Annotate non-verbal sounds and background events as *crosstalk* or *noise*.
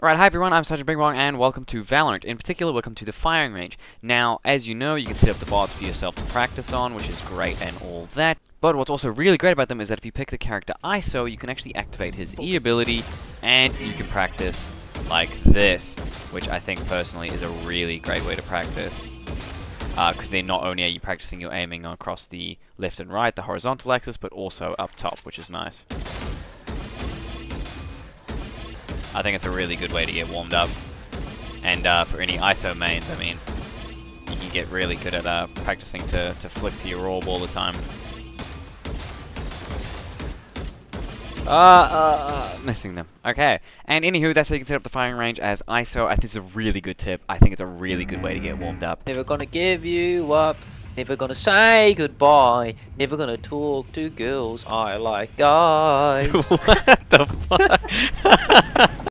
Alright, hi everyone, I'm Sergeant Bing Bong, and welcome to Valorant. In particular, welcome to the firing range. Now, as you know, you can set up the bots for yourself to practice on, which is great and all that. But what's also really great about them is that if you pick the character ISO, you can actually activate his E ability, and you can practice like this, which I think personally is a really great way to practice. Uh, because then not only are you practicing your aiming across the left and right, the horizontal axis, but also up top, which is nice. I think it's a really good way to get warmed up. And uh, for any ISO mains, I mean, you can get really good at uh, practicing to, to flick to your orb all the time. Uh, uh, uh, missing them. Okay. And anywho, that's how you can set up the firing range as ISO. I think it's a really good tip. I think it's a really good way to get warmed up. Never gonna give you up. Never gonna say goodbye. Never gonna talk to girls. I like guys. *laughs* what the fuck? *laughs*